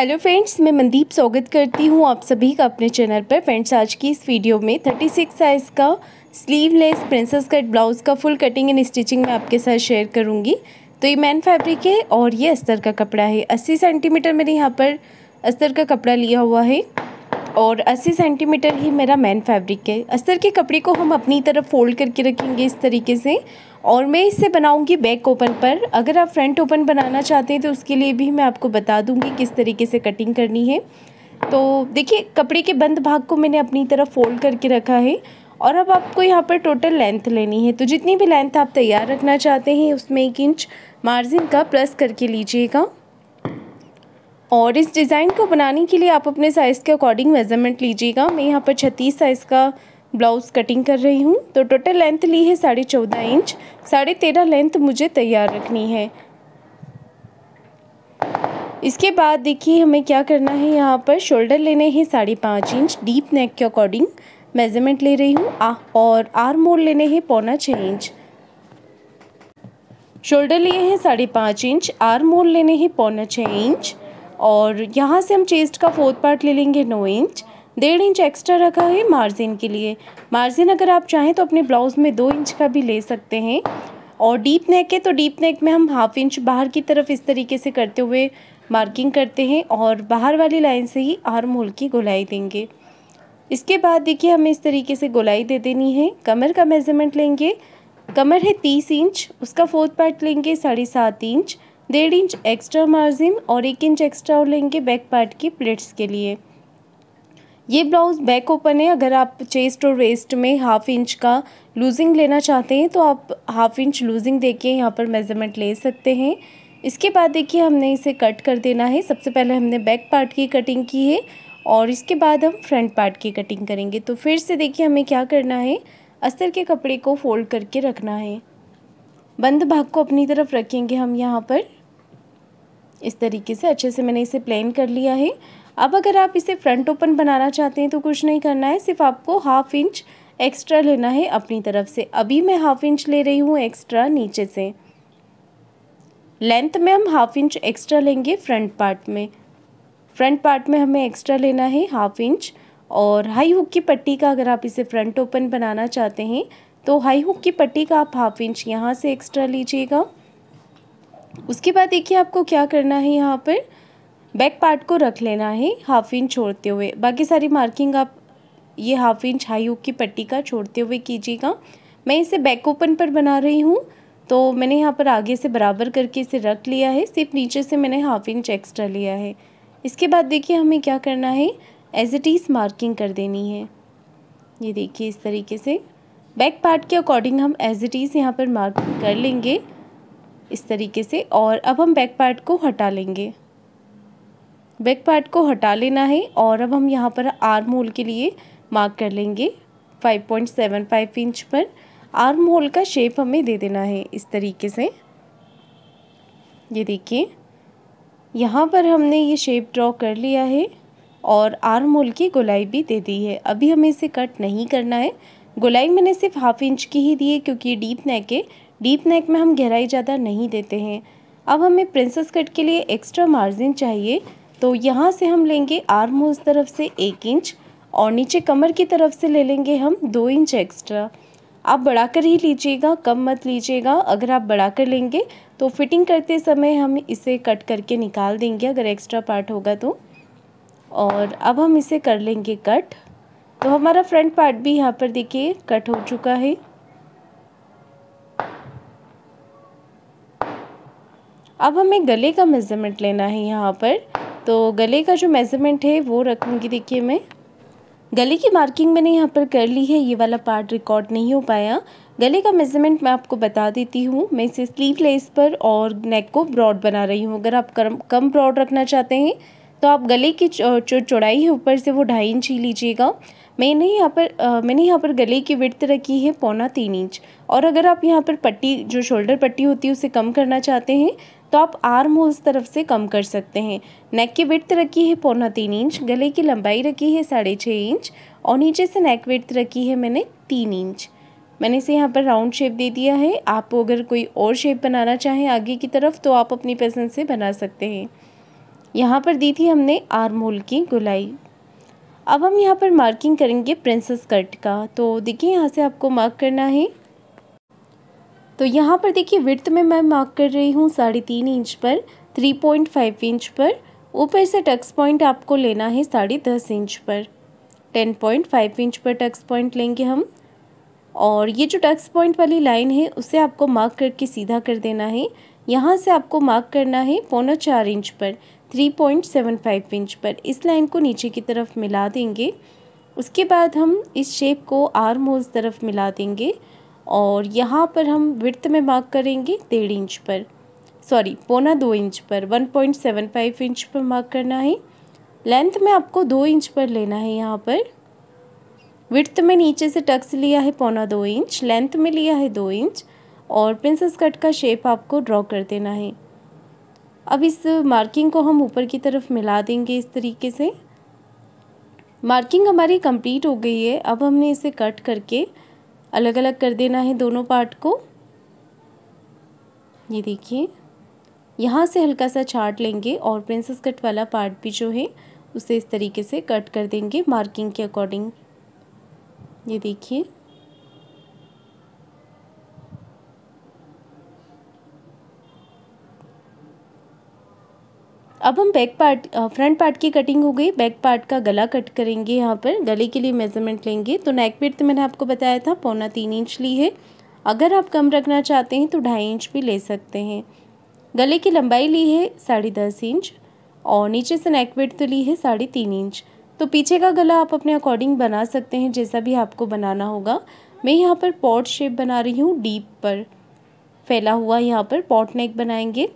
Hello friends मैं मनदीप स्वागत करती हूँ आप सभी का अपने चैनल पर। फ्रेंड्स आज की इस वीडियो में 36 साइज़ का स्लीवलेस प्रिंसेस कट ब्लाउज़ का फुल कटिंग एंड स्टिचिंग मैं आपके साथ शेयर करूँगी। तो ये मैन फैब्रिक है और ये अस्तर का कपड़ा है। 80 सेंटीमीटर मैंने यहाँ पर अस्तर का कपड़ा लिया हुआ है और 80 सेंटीमीटर ही मेरा मैन फैब्रिक है। अस्तर के कपड़े को हम अपनी तरफ़ फोल्ड करके रखेंगे इस तरीके से। और मैं इससे बनाऊँगी बैक ओपन पर। अगर आप फ्रंट ओपन बनाना चाहते हैं तो उसके लिए भी मैं आपको बता दूँगी किस तरीके से कटिंग करनी है। तो देखिए, कपड़े के बंद भाग को मैंने अपनी तरफ़ फोल्ड करके रखा है और अब आपको यहाँ पर टोटल लेंथ लेनी है। तो जितनी भी लेंथ आप तैयार रखना चाहते हैं, उसमें एक इंच मार्जिन का प्लस करके लीजिएगा। और इस डिज़ाइन को बनाने के लिए आप अपने साइज़ के अकॉर्डिंग मेज़रमेंट लीजिएगा। मैं यहाँ पर छत्तीस साइज़ का ब्लाउज़ कटिंग कर रही हूँ। तो टोटल लेंथ ली है साढ़े चौदह इंच। साढ़े तेरह लेंथ मुझे तैयार रखनी है। इसके बाद देखिए हमें क्या करना है यहाँ पर। शोल्डर लेने हैं साढ़े पाँच इंच। डीप नेक के अकॉर्डिंग मेज़रमेंट ले रही हूँ। और आर मोल लेने हैं पौना छः इंच। शोल्डर लिए हैं साढ़े पाँच इंच। आर मोल लेने हैं पौना छः इंच। और यहाँ से हम चेस्ट का फोर्थ पार्ट ले लेंगे नौ इंच। डेढ़ इंच एक्स्ट्रा रखा है मार्जिन के लिए। मार्जिन अगर आप चाहें तो अपने ब्लाउज़ में दो इंच का भी ले सकते हैं। और डीप नेक है तो डीप नेक में हम हाफ़ इंच बाहर की तरफ़ इस तरीके से करते हुए मार्किंग करते हैं और बाहर वाली लाइन से ही आर्म होल की गोलाई देंगे। इसके बाद देखिए हमें इस तरीके से गोलाई दे देनी है। कमर का मेज़रमेंट लेंगे। कमर है तीस इंच, उसका फोर्थ पार्ट लेंगे साढ़े सात इंच, डेढ़ इंच एक्स्ट्रा मार्जिन और एक इंच एक्स्ट्रा और लेंगे बैक पार्ट की प्लेट्स के लिए। ये ब्लाउज़ बैक ओपन है। अगर आप चेस्ट और वेस्ट में हाफ़ इंच का लूजिंग लेना चाहते हैं तो आप हाफ़ इंच लूजिंग देके यहाँ पर मेज़रमेंट ले सकते हैं। इसके बाद देखिए, हमने इसे कट कर देना है। सबसे पहले हमने बैक पार्ट की कटिंग की है और इसके बाद हम फ्रंट पार्ट की कटिंग करेंगे। तो फिर से देखिए, हमें क्या करना है? अस्तर के कपड़े को फोल्ड करके रखना है। बंद भाग को अपनी तरफ़ रखेंगे हम यहाँ पर। इस तरीके से अच्छे से मैंने इसे प्लेन कर लिया है। अब अगर आप इसे फ्रंट ओपन बनाना चाहते हैं तो कुछ नहीं करना है, सिर्फ़ आपको हाफ़ इंच एक्स्ट्रा लेना है अपनी तरफ़ से। अभी मैं हाफ़ इंच ले रही हूँ एक्स्ट्रा नीचे से। लेंथ में हम हाफ़ इंच एक्स्ट्रा लेंगे फ्रंट पार्ट में। फ्रंट पार्ट में हमें एक्स्ट्रा लेना है हाफ़ इंच और हाई हुक की पट्टी का अगर आप इसे फ्रंट ओपन बनाना चाहते हैं तो हाई हुक की पट्टी का आप हाफ़ इंच यहाँ से एक्स्ट्रा लीजिएगा। उसके बाद देखिए आपको क्या करना है यहाँ पर। बैक पार्ट को रख लेना है हाफ़ इंच छोड़ते हुए। बाकी सारी मार्किंग आप ये हाफ़ इंच हाई हुक की पट्टी का छोड़ते हुए कीजिएगा। मैं इसे बैक ओपन पर बना रही हूँ तो मैंने यहाँ पर आगे से बराबर करके इसे रख लिया है। सिर्फ़ नीचे से मैंने हाफ़ इंच एक्स्ट्रा लिया है। इसके बाद देखिए हमें क्या करना है एज इट इज़ मार्किंग कर देनी है। ये देखिए इस तरीके से। बैक पार्ट के अकॉर्डिंग हम एज इट इज़ यहाँ पर मार्किंग कर लेंगे, इस तरीके से। और अब हम बैक पार्ट को हटा लेंगे। बैक पार्ट को हटा लेना है और अब हम यहाँ पर आर्म होल के लिए मार्क कर लेंगे 5.75 इंच पर। आर्म होल का शेप हमें दे देना है इस तरीके से। ये देखिए, यहाँ पर हमने ये शेप ड्रॉ कर लिया है और आर्म होल की गोलाई भी दे दी है। अभी हमें इसे कट नहीं करना है। गोलाई मैंने सिर्फ़ हाफ़ इंच की ही दी है क्योंकि डीप नेक है। डीप नेक में हम गहराई ज़्यादा नहीं देते हैं। अब हमें प्रिंसेस कट के लिए एक्स्ट्रा मार्जिन चाहिए। तो यहाँ से हम लेंगे आर्म उस तरफ़ से एक इंच और नीचे कमर की तरफ़ से ले लेंगे हम दो इंच एक्स्ट्रा आप बढ़ा कर ही लीजिएगा, कम मत लीजिएगा, अगर आप बढ़ा कर लेंगे तो फिटिंग करते समय हम इसे कट करके निकाल देंगे, अगर एक्स्ट्रा पार्ट होगा तो. और अब हम इसे कर लेंगे कट तो हमारा फ्रंट पार्ट भी यहाँ पर देखिए कट हो चुका है. अब हमें गले का मेज़रमेंट लेना है यहाँ पर. तो गले का जो मेज़रमेंट है, वो रखूँगी देखिए मैं। गले की मार्किंग मैंने यहाँ पर कर ली है, ये वाला पार्ट रिकॉर्ड नहीं हो पाया। गले का मेज़रमेंट मैं आपको बता देती हूँ। मैं इसे स्लीव लेस पर और नेक को ब्रॉड बना रही हूँ। अगर आप कम कम ब्रॉड रखना चाहते हैं तो आप गले की जो चौड़ाई है, ऊपर से वो ढाई इंच ही लीजिएगा। मैंने यहाँ पर आ, मैंने यहाँ पर गले की विड्थ रखी है पौना तीन इंच। और अगर आप यहाँ पर पट्टी जो शोल्डर पट्टी होती है उसे कम करना चाहते हैं तो आप आर्म होल्स तरफ़ से कम कर सकते हैं। नेक की विड्थ रखी है पौना तीन इंच गले की लंबाई रखी है साढ़े छः इंच और नीचे से नेक विड्थ रखी है मैंने तीन इंच। मैंने इसे यहाँ पर राउंड शेप दे दिया है। आप अगर कोई और शेप बनाना चाहें आगे की तरफ़ तो आप अपनी पसंद से बना सकते हैं। यहाँ पर दी थी हमने आर्म होल की गुलाई। अब हम यहाँ पर मार्किंग करेंगे प्रिंसेस कट का। तो देखिए यहाँ से आपको मार्क करना है। तो यहाँ पर देखिए विर्थ में मैं मार्क कर रही हूँ साढ़े तीन इंच पर थ्री पॉइंट फाइव इंच पर। ऊपर से टक्स पॉइंट आपको लेना है साढ़े दस इंच पर। टेन पॉइंट फाइव इंच पर टक्स पॉइंट लेंगे हम। और ये जो टक्स पॉइंट वाली लाइन है, उसे आपको मार्क करके सीधा कर देना है। यहाँ से आपको मार्क करना है पौना चार इंच पर। Three point seven five inch पर इस लाइन को नीचे की तरफ़ मिला देंगे। उसके बाद हम इस शेप को आर्म होल्स तरफ़ मिला देंगे और यहाँ पर हम विर्थ में मार्क करेंगे डेढ़ इंच पर। सॉरी पौना दो इंच पर one point seven five inch पर मार्क करना है। लेंथ में आपको दो इंच पर लेना है यहाँ पर। विर्थ में नीचे से टक्स लिया है पौना दो इंच लेंथ में लिया है दो इंच और प्रिंसेस कट का शेप आपको ड्रॉ कर देना है। अब इस मार्किंग को हम ऊपर की तरफ़ मिला देंगे इस तरीके से। मार्किंग हमारी कंप्लीट हो गई है। अब हमने इसे कट करके अलग अलग कर देना है दोनों पार्ट को। ये देखिए, यहाँ से हल्का सा छाट लेंगे और प्रिंसेस कट वाला पार्ट भी जो है, उसे इस तरीके से कट कर देंगे मार्किंग के अकॉर्डिंग ये देखिए। अब हम बैक पार्ट फ्रंट पार्ट की कटिंग हो गई। बैक पार्ट का गला कट करेंगे यहाँ पर। गले के लिए मेज़रमेंट लेंगे। तो नेक तो मैंने आपको बताया था, पौना तीन इंच ली है। अगर आप कम रखना चाहते हैं तो ढाई इंच भी ले सकते हैं। गले की लंबाई ली है साढ़े दस इंच और नीचे से नेक तो ली है साढ़े तीन इंच तो पीछे का गला आप अपने अकॉर्डिंग बना सकते हैं, जैसा भी आपको बनाना होगा। मैं यहाँ पर पॉट शेप बना रही हूँ डीप पर फैला हुआ यहाँ पर पॉट नेक बनाएँगे।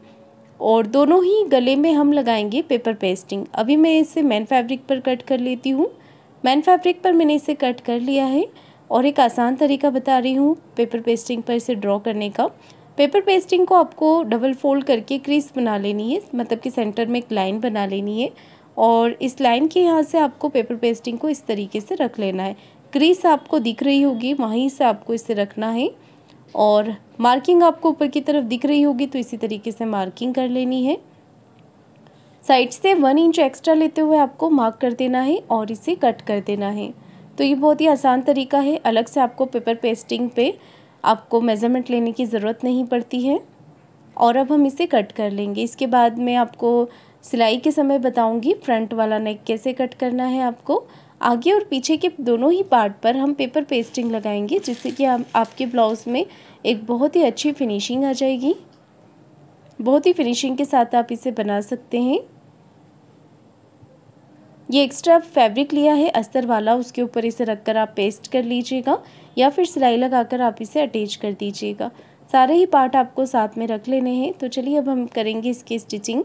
और दोनों ही गले में हम लगाएँगे पेपर पेस्टिंग अभी मैं इसे मैन फैब्रिक पर कट कर लेती हूँ. मैन फैब्रिक पर मैंने इसे कट कर लिया है और एक आसान तरीका बता रही हूँ पेपर पेस्टिंग पर इसे ड्रॉ करने का. पेपर पेस्टिंग को आपको डबल फोल्ड करके क्रीज बना लेनी है मतलब कि सेंटर में एक लाइन बना लेनी है और इस लाइन के यहाँ से आपको पेपर पेस्टिंग को इस तरीके से रख लेना है. क्रीज आपको दिख रही होगी, वहीं से आपको इसे रखना है. और मार्किंग आपको ऊपर की तरफ़ दिख रही होगी तो इसी तरीके से मार्किंग कर लेनी है। साइड से वन इंच एक्स्ट्रा लेते हुए आपको मार्क कर देना है और इसे कट कर देना है। तो ये बहुत ही आसान तरीका है। अलग से आपको पेपर पेस्टिंग पे आपको मेज़रमेंट लेने की ज़रूरत नहीं पड़ती है। और अब हम इसे कट कर लेंगे। इसके बाद मैं आपको सिलाई के समय बताऊँगी। फ्रंट वाला नेक कैसे कट करना है आपको। आगे और पीछे के दोनों ही पार्ट पर हम पेपर पेस्टिंग लगाएँगे जिससे कि आप, आपके ब्लाउज़ में एक बहुत ही अच्छी फिनिशिंग आ जाएगी। बहुत ही फिनिशिंग के साथ आप इसे बना सकते हैं। ये एक्स्ट्रा फैब्रिक लिया है अस्तर वाला उसके ऊपर इसे रखकर आप पेस्ट कर लीजिएगा या फिर सिलाई लगाकर आप इसे अटैच कर दीजिएगा। सारे ही पार्ट आपको साथ में रख लेने हैं। तो चलिए अब हम करेंगे इसकी स्टिचिंग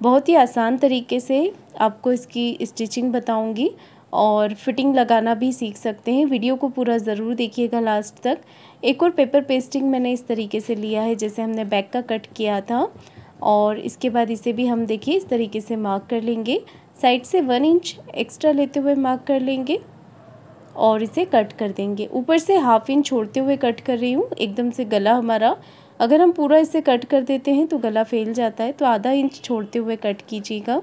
बहुत ही आसान तरीके से आपको इसकी स्टिचिंग बताऊँगी। और फिटिंग लगाना भी सीख सकते हैं। वीडियो को पूरा ज़रूर देखिएगा लास्ट तक। एक और पेपर पेस्टिंग मैंने इस तरीके से लिया है, जैसे हमने बैक का कट किया था। और इसके बाद इसे भी हम देखिए, इस तरीके से मार्क कर लेंगे। साइड से वन इंच एक्स्ट्रा लेते हुए मार्क कर लेंगे और इसे कट कर देंगे। ऊपर से हाफ़ इंच छोड़ते हुए कट कर रही हूँ। एकदम से गला हमारा, अगर हम पूरा इसे कट कर देते हैं तो गला फैल जाता है। तो आधा इंच छोड़ते हुए कट कीजिएगा।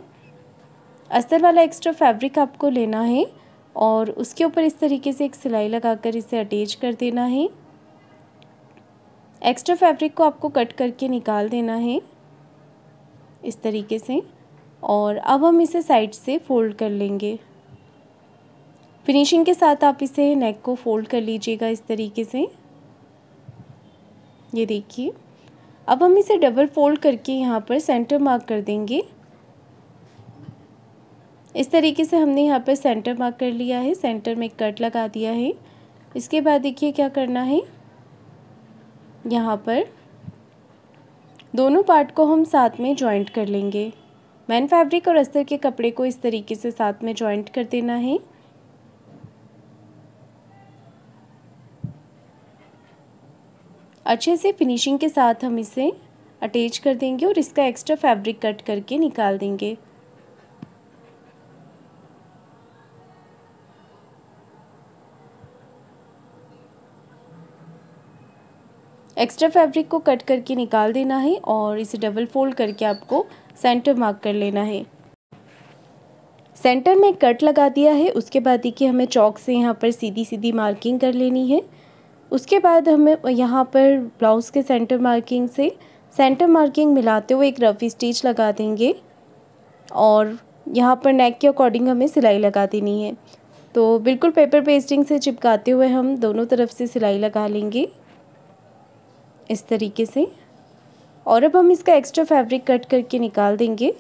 अस्तर वाला एक्स्ट्रा फैब्रिक आपको लेना है और उसके ऊपर इस तरीके से एक सिलाई लगाकर इसे अटैच कर देना है। एक्स्ट्रा फैब्रिक को आपको कट करके निकाल देना है इस तरीके से और अब हम इसे साइड से फोल्ड कर लेंगे। फिनिशिंग के साथ आप इसे नेक को फोल्ड कर लीजिएगा इस तरीके से। ये देखिए, अब हम इसे डबल फोल्ड करके यहाँ पर सेंटर मार्क कर देंगे। इस तरीके से हमने यहाँ पर सेंटर मार्क कर लिया है। सेंटर में कट लगा दिया है। इसके बाद देखिए क्या करना है। यहाँ पर दोनों पार्ट को हम साथ में जॉइंट कर लेंगे। मैन फैब्रिक और अस्तर के कपड़े को इस तरीके से साथ में जॉइंट कर देना है। अच्छे से फिनिशिंग के साथ हम इसे अटैच कर देंगे और इसका एक्स्ट्रा फैब्रिक कट करके निकाल देंगे। एक्स्ट्रा फैब्रिक को कट करके निकाल देना है और इसे डबल फोल्ड करके आपको सेंटर मार्क कर लेना है। सेंटर में कट लगा दिया है, उसके बाद देखिए हमें चौक से यहाँ पर सीधी सीधी मार्किंग कर लेनी है। उसके बाद हमें यहाँ पर ब्लाउज़ के सेंटर मार्किंग से सेंटर मार्किंग मिलाते हुए एक रफ़ी स्टिच लगा देंगे और यहाँ पर नेक के अकॉर्डिंग हमें सिलाई लगा देनी है। तो बिल्कुल पेपर पेस्टिंग से चिपकाते हुए हम दोनों तरफ़ से सिलाई लगा लेंगे। इस तरीके से। और अब हम इसका एक्स्ट्रा फैब्रिक कट करके निकाल देंगे।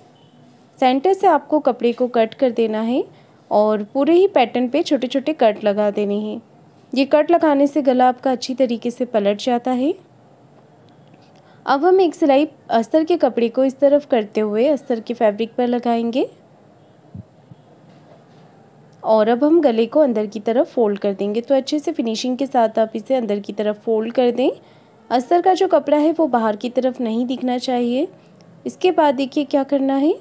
सेंटर से आपको कपड़े को कट कर देना है और पूरे ही पैटर्न पे छोटे छोटे कट लगा देने हैं। ये कट लगाने से गला आपका अच्छी तरीके से पलट जाता है। अब हम एक सिलाई, अस्तर के कपड़े को इस तरफ़ करते हुए अस्तर के फैब्रिक पर लगाएँगे। और अब हम गले को अंदर की तरफ़ फोल्ड कर देंगे। तो अच्छे से फिनिशिंग के साथ आप इसे अंदर की तरफ़ फोल्ड कर दें। अस्तर का जो कपड़ा है वो बाहर की तरफ़ नहीं दिखना चाहिए। इसके बाद देखिए क्या करना है।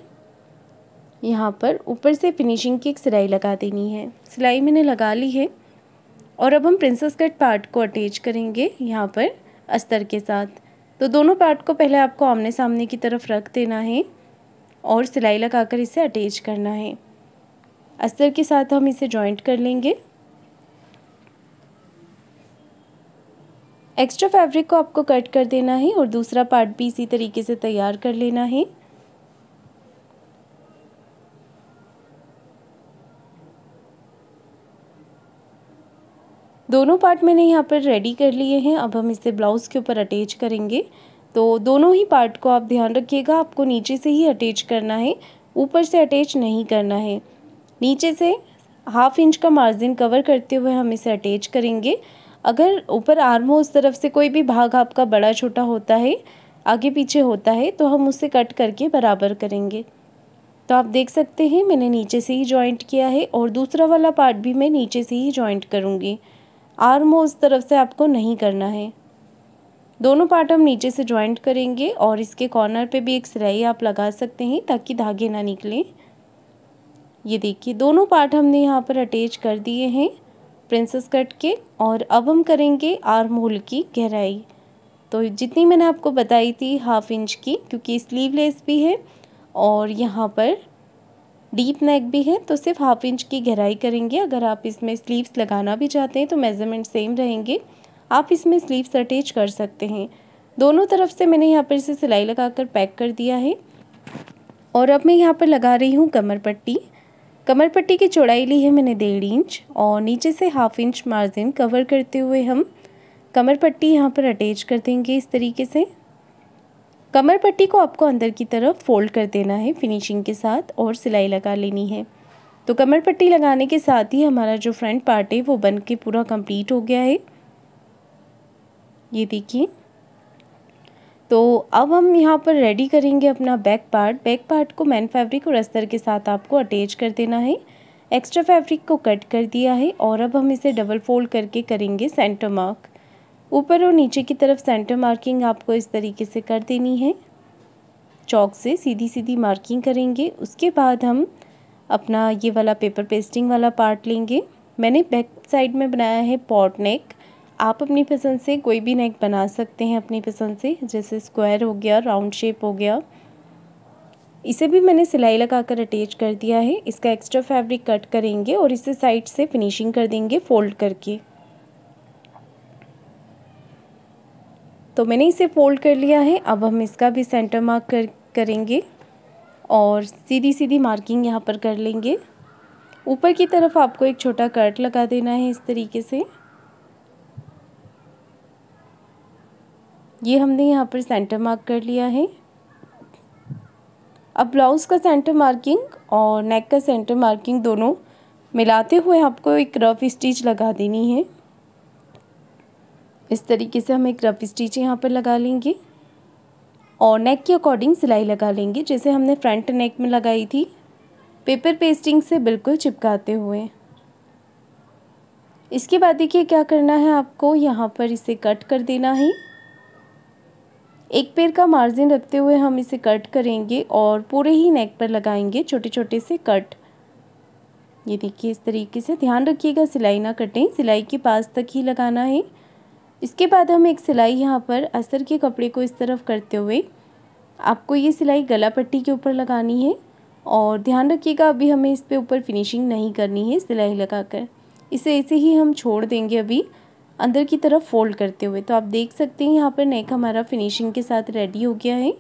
यहाँ पर ऊपर से फिनिशिंग की एक सिलाई लगा देनी है। सिलाई मैंने लगा ली है। और अब हम प्रिंसेस कट पार्ट को अटैच करेंगे यहाँ पर अस्तर के साथ। तो दोनों पार्ट को पहले आपको आमने सामने की तरफ़ रख देना है और सिलाई लगाकर इसे अटैच करना है। अस्तर के साथ हम इसे जॉइंट कर लेंगे। एक्स्ट्रा फैब्रिक को आपको कट कर देना है और दूसरा पार्ट भी इसी तरीके से तैयार कर लेना है। दोनों पार्ट मैंने यहाँ पर रेडी कर लिए हैं। अब हम इसे ब्लाउज़ के ऊपर अटैच करेंगे। तो दोनों ही पार्ट को आप ध्यान रखिएगा, आपको नीचे से ही अटैच करना है। ऊपर से अटैच नहीं करना है। नीचे से हाफ़ इंच का मार्जिन कवर करते हुए हम इसे अटैच करेंगे। अगर ऊपर आर्म हो उस तरफ़ से कोई भी भाग आपका बड़ा छोटा होता है, आगे पीछे होता है तो हम उसे कट करके बराबर करेंगे। तो आप देख सकते हैं, मैंने नीचे से ही जॉइंट किया है और दूसरा वाला पार्ट भी मैं नीचे से ही जॉइंट करूँगी। आर्म हो उस तरफ़ से आपको नहीं करना है। दोनों पार्ट हम नीचे से जॉइंट करेंगे और इसके कॉर्नर पे भी एक सिलाई आप लगा सकते हैं ताकि धागे ना निकलें। ये देखिए, दोनों पार्ट हमने यहाँ पर अटैच कर दिए हैं। प्रिंसेस कट के और अब हम करेंगे आर्म होल की गहराई। तो जितनी मैंने आपको बताई थी हाफ़ इंच की, क्योंकि स्लीवलेस भी है और यहाँ पर डीप नेक भी है तो सिर्फ़ हाफ़ इंच की गहराई करेंगे। अगर आप इसमें स्लीव्स लगाना भी चाहते हैं तो मेज़रमेंट सेम रहेंगे। आप इसमें स्लीव्स अटैच कर सकते हैं। दोनों तरफ़ से मैंने यहाँ पर इसे सिलाई लगाकर पैक कर दिया है। और अब मैं यहाँ पर लगा रही हूँ कमर पट्टी। कमर पट्टी की चौड़ाई ली है मैंने डेढ़ इंच और नीचे से हाफ़ इंच मार्जिन कवर करते हुए हम कमर पट्टी यहाँ पर अटैच कर देंगे इस तरीके से। कमर पट्टी को आपको अंदर की तरफ़ फोल्ड कर देना है फिनिशिंग के साथ और सिलाई लगा लेनी है। तो कमर पट्टी लगाने के साथ ही हमारा जो फ्रंट पार्ट है वो बन के पूरा कंप्लीट हो गया है। ये देखिए। तो अब हम यहाँ पर रेडी करेंगे अपना बैक पार्ट बैक पार्ट को मैन फैब्रिक और अस्तर के साथ आपको अटैच कर देना है. एक्स्ट्रा फैब्रिक को कट कर दिया है और अब हम इसे डबल फोल्ड करके करेंगे सेंटर मार्क ऊपर और नीचे की तरफ़ सेंटर मार्किंग आपको इस तरीके से कर देनी है. चौक से सीधी सीधी मार्किंग करेंगे. उसके बाद हम अपना ये वाला पेपर पेस्टिंग वाला पार्ट लेंगे. मैंने बैक साइड में बनाया है पॉट नेक आप अपनी पसंद से कोई भी नेक बना सकते हैं अपनी पसंद से, जैसे स्क्वायर हो गया राउंड शेप हो गया। इसे भी मैंने सिलाई लगाकर अटैच कर दिया है। इसका एक्स्ट्रा फैब्रिक कट करेंगे और इसे साइड से फिनिशिंग कर देंगे फोल्ड करके। तो मैंने इसे फोल्ड कर लिया है। अब हम इसका भी सेंटर मार्क कर, करेंगे और सीधी सीधी मार्किंग यहाँ पर कर लेंगे। ऊपर की तरफ़ आपको एक छोटा कट लगा देना है इस तरीके से। ये हमने यहाँ पर सेंटर मार्क कर लिया है। अब ब्लाउज़ का सेंटर मार्किंग और नेक का सेंटर मार्किंग दोनों मिलाते हुए आपको एक रफ स्टिच लगा देनी है। इस तरीके से हम एक रफ स्टिच यहाँ पर लगा लेंगे और नेक के अकॉर्डिंग सिलाई लगा लेंगे, जैसे हमने फ्रंट नेक में लगाई थी। पेपर पेस्टिंग से बिल्कुल चिपकाते हुए। इसके बाद देखिए क्या करना है आपको, यहाँ पर इसे कट कर देना है। एक पैर का मार्जिन रखते हुए हम इसे कट करेंगे और पूरे ही नेक पर लगाएँगे छोटे छोटे से कट। ये देखिए, इस तरीके से ध्यान रखिएगा, सिलाई ना कटें। सिलाई के पास तक ही लगाना है। इसके बाद हम एक सिलाई यहाँ पर असर के कपड़े को इस तरफ़ करते हुए आपको ये सिलाई गला पट्टी के ऊपर लगानी है और ध्यान रखिएगा, अभी हमें इस पे ऊपर फिनिशिंग नहीं करनी है सिलाई लगाकर। इसे ऐसे ही हम छोड़ देंगे अभी। अंदर की तरफ़ फोल्ड करते हुए। तो आप देख सकते हैं यहाँ पर नेक हमारा फिनिशिंग के साथ रेडी हो गया है।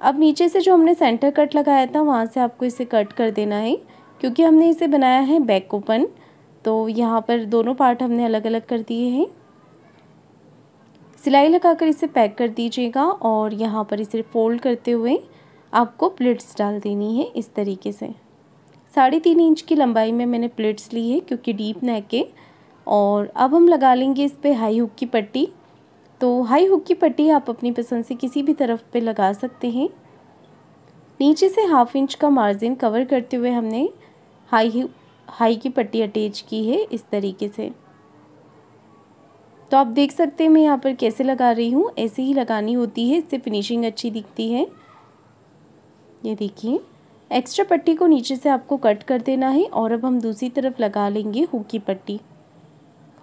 अब नीचे से जो हमने सेंटर कट लगाया था, वहाँ से आपको इसे कट कर देना है, क्योंकि हमने इसे बनाया है बैक ओपन तो यहाँ पर दोनों पार्ट हमने अलग अलग कर दिए हैं। सिलाई लगाकर इसे पैक कर दीजिएगा और यहाँ पर इसे फोल्ड करते हुए आपको प्लेट्स डाल देनी है इस तरीके से। साढ़े तीन इंच की लंबाई में मैंने प्लेट्स ली है, क्योंकि डीप नेक है। और अब हम लगा लेंगे इस पर हाई हुक की पट्टी। तो हाई हुक की पट्टी आप अपनी पसंद से किसी भी तरफ़ पे लगा सकते हैं। नीचे से हाफ़ इंच का मार्जिन कवर करते हुए हमने हाई हाई की पट्टी अटैच की है इस तरीके से। तो आप देख सकते हैं मैं यहाँ पर कैसे लगा रही हूँ। ऐसे ही लगानी होती है, इससे फिनिशिंग अच्छी दिखती है। ये देखिए एक्स्ट्रा पट्टी को नीचे से आपको कट कर देना है और अब हम दूसरी तरफ़ लगा लेंगे हुक की पट्टी।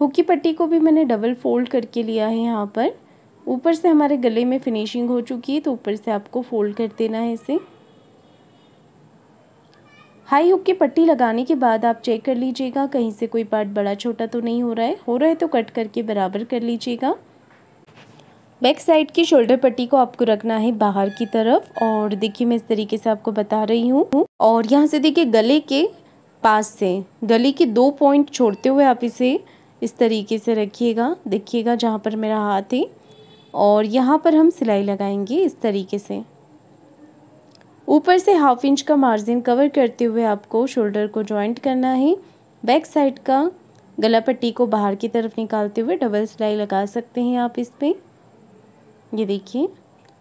हुक की पट्टी को भी मैंने डबल फोल्ड करके लिया है यहाँ पर। ऊपर से हमारे गले में फिनिशिंग हो चुकी है तो ऊपर से आपको फोल्ड कर देना है इसे। हाई हुक की पट्टी लगाने के बाद आप चेक कर लीजिएगा, कहीं से कोई पार्ट बड़ा छोटा तो नहीं हो रहा है। हो रहा है तो कट करके बराबर कर लीजिएगा। बैक साइड की शोल्डर पट्टी को आपको रखना है बाहर की तरफ़, और देखिए मैं इस तरीके से आपको बता रही हूँ। और यहाँ से देखिए गले के पास से, गले के दो पॉइंट छोड़ते हुए आप इसे इस तरीके से रखिएगा। देखिएगा जहाँ पर मेरा हाथ है। और यहाँ पर हम सिलाई लगाएँगे इस तरीके से। ऊपर से हाफ़ इंच का मार्जिन कवर करते हुए आपको शोल्डर को जॉइंट करना है। बैक साइड का गला पट्टी को बाहर की तरफ़ निकालते हुए डबल सिलाई लगा सकते हैं आप इस पर ये देखिए।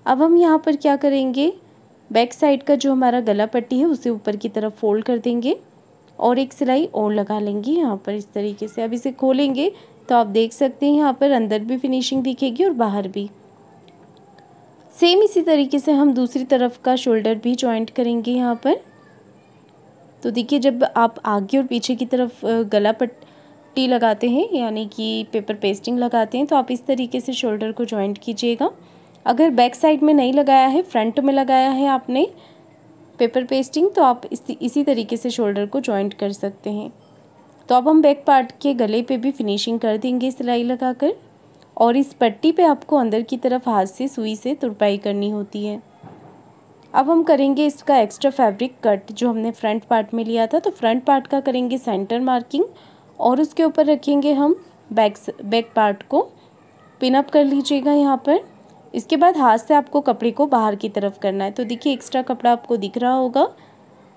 अब हम यहाँ पर क्या करेंगे? बैक साइड का जो हमारा गला पट्टी है, उसे ऊपर की तरफ़ फोल्ड कर देंगे। और एक सिलाई और लगा लेंगे यहाँ पर इस तरीके से। अब इसे खोलेंगे तो आप देख सकते हैं यहाँ पर अंदर भी फिनिशिंग दिखेगी और बाहर भी। सेम इसी तरीके से हम दूसरी तरफ़ का शोल्डर भी जॉइंट करेंगे यहाँ पर। तो देखिए, जब आप आगे और पीछे की तरफ़ गला पट्टी लगाते हैं, यानी कि पेपर पेस्टिंग लगाते हैं तो आप इस तरीके से शोल्डर को जॉइंट कीजिएगा। अगर बैक साइड में नहीं लगाया है फ्रंट में लगाया है आपने पेपर पेस्टिंग तो आप इसी इसी तरीके से शोल्डर को जॉइंट कर सकते हैं। तो अब हम बैक पार्ट के गले पे भी फिनिशिंग कर देंगे सिलाई लगाकर और इस पट्टी पे आपको अंदर की तरफ़ हाथ से सुई से तुरपाई करनी होती है। अब हम करेंगे इसका एक्स्ट्रा फैब्रिक कट जो हमने फ्रंट पार्ट में लिया था। तो फ्रंट पार्ट का करेंगे सेंटर मार्किंग और उसके ऊपर रखेंगे हम बैक बैक पार्ट को। पिनअप कर लीजिएगा यहाँ पर। इसके बाद हाथ से आपको कपड़े को बाहर की तरफ़ करना है। तो देखिए एक्स्ट्रा कपड़ा आपको दिख रहा होगा।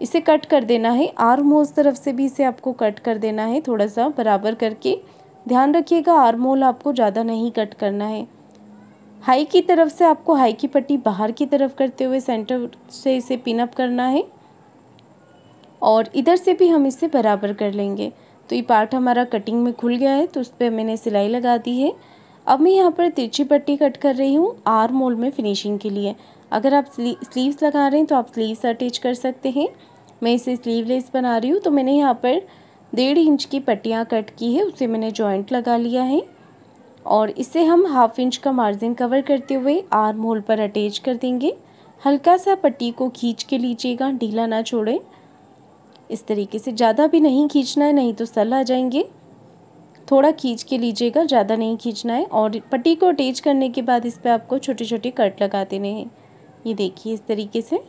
इसे कट कर देना है। आर्म होल तरफ़ से भी इसे आपको कट कर देना है थोड़ा सा बराबर करके। ध्यान रखिएगा आर्म होल आपको ज़्यादा नहीं कट करना है। हाई की तरफ़ से आपको हाई की पट्टी बाहर की तरफ़ करते हुए सेंटर से इसे पिनअप करना है। और इधर से भी हम इसे बराबर कर लेंगे। तो ये पार्ट हमारा कटिंग में खुल गया है तो उस पर मैंने सिलाई लगा दी है। अब मैं यहाँ पर तिरछी पट्टी कट कर रही हूँ आर मोल में फिनिशिंग के लिए। अगर आप स्लीव्स लगा रहे हैं तो आप स्लीव्स अटैच कर सकते हैं। मैं इसे स्लीवलेस बना रही हूँ तो मैंने यहाँ पर डेढ़ इंच की पट्टियाँ कट की है, उसे मैंने जॉइंट लगा लिया है। और इसे हम हाफ़ इंच का मार्जिन कवर करते हुए आर्म होल पर अटैच कर देंगे। हल्का सा पट्टी को खींच के लीजिएगा, ढीला ना छोड़ें। इस तरीके से ज़्यादा भी नहीं खींचना है, नहीं तो सल आ जाएँगे। थोड़ा खींच के लीजिएगा, ज़्यादा नहीं खींचना है। और पट्टी को अटैच करने के बाद इस पर आपको छोटे छोटे कट लगा देने हैं ये देखिए इस तरीके से।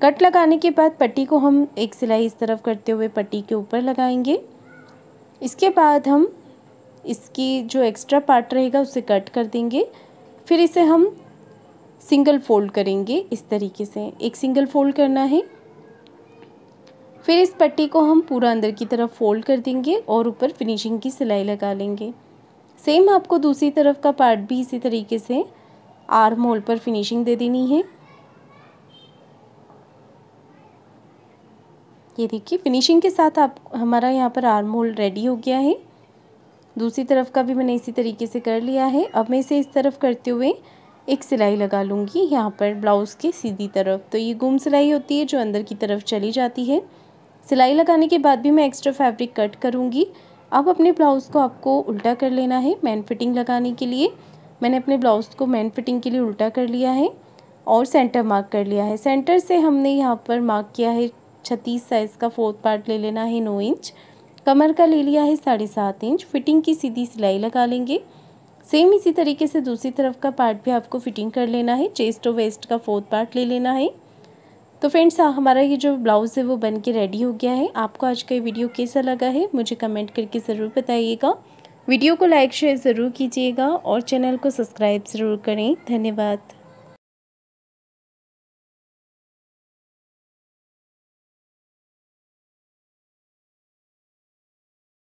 कट लगाने के बाद पट्टी को हम एक सिलाई इस तरफ़ करते हुए पट्टी के ऊपर लगाएँगे। इसके बाद हम इसकी जो एक्स्ट्रा पार्ट रहेगा उसे कट कर देंगे। फिर इसे हम सिंगल फोल्ड करेंगे इस तरीके से। एक सिंगल फोल्ड करना है। फिर इस पट्टी को हम पूरा अंदर की तरफ़ फोल्ड कर देंगे और ऊपर फिनिशिंग की सिलाई लगा लेंगे। सेम आपको दूसरी तरफ़ का पार्ट भी इसी तरीके से आर्म होल पर फिनिशिंग दे देनी है। ये देखिए फिनिशिंग के साथ आप, हमारा यहाँ पर आर्म होल रेडी हो गया है। दूसरी तरफ़ का भी मैंने इसी तरीके से कर लिया है। अब मैं इसे इस तरफ़ करते हुए एक सिलाई लगा लूँगी यहाँ पर ब्लाउज़ के सीधी तरफ़। तो ये गुम सिलाई होती है जो अंदर की तरफ़ चली जाती है। सिलाई लगाने के बाद भी मैं एक्स्ट्रा फैब्रिक कट करूँगी। अब अपने ब्लाउज़ को आपको उल्टा कर लेना है मैन फिटिंग लगाने के लिए। मैंने अपने ब्लाउज़ को मैन फिटिंग के लिए उल्टा कर लिया है और सेंटर मार्क कर लिया है। सेंटर से हमने यहाँ पर मार्क किया है, छत्तीस साइज़ का फोर्थ पार्ट ले लेना है नौ इंच कमर का ले लिया है साढ़े सात इंच फिटिंग की सीधी सिलाई लगा लेंगे। सेम इसी तरीके से दूसरी तरफ़ का पार्ट भी आपको फिटिंग कर लेना है। चेस्ट और वेस्ट का फोर्थ पार्ट ले लेना है। तो फ्रेंड्स हमारा ये जो ब्लाउज़ है, वो बन के रेडी हो गया है। आपको आज का ये वीडियो कैसा लगा है, मुझे कमेंट करके ज़रूर बताइएगा। वीडियो को लाइक शेयर ज़रूर कीजिएगा और चैनल को सब्सक्राइब ज़रूर करें। धन्यवाद।